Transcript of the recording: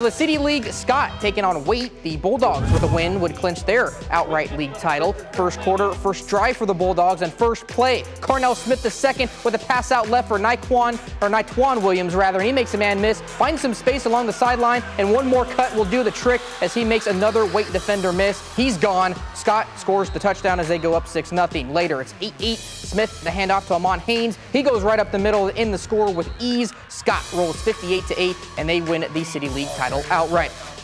The City League, Scott taking on Waite. The Bulldogs with a win would clinch their outright league title. First quarter, first drive for the Bulldogs, and first play. Carnell Smith the second with a pass out left for Nykwan, or Nitwan Williams rather, and he makes a man miss. Finds some space along the sideline, and one more cut will do the trick as he makes another Waite defender miss. He's gone. Scott scores the touchdown as they go up 6 0. Later, it's 8-8. Smith, the handoff to Amon Haynes. He goes right up the middle in the score with ease. Scott rolls 58 to 8, and they win the City League title outright.